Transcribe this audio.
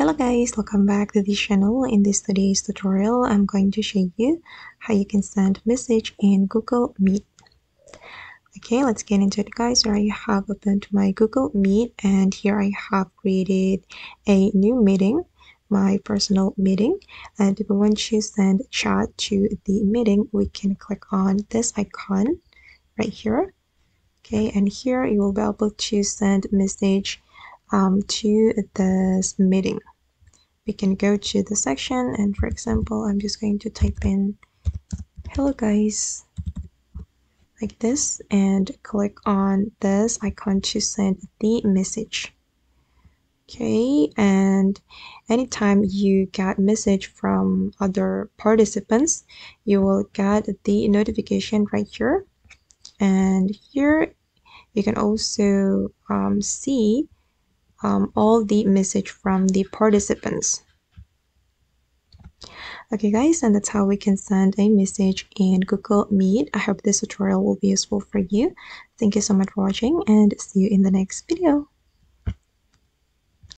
Hello guys, welcome back to the channel. In this today's tutorial, I'm going to show you how you can send message in Google Meet. Okay, let's get into it guys. Here I have opened my Google Meet and here I have created a new meeting, my personal meeting. And if we want to send chat to the meeting, we can click on this icon right here. Okay, and here you will be able to send message um, to this meeting. We can go to the section and for example, I'm just going to type in hello guys like this and click on this icon to send the message. Okay, and anytime you get message from other participants, you will get the notification right here. And here you can also um, see um, all the message from the participants. Okay guys, and that's how we can send a message in Google Meet. I hope this tutorial will be useful for you. Thank you so much for watching and see you in the next video.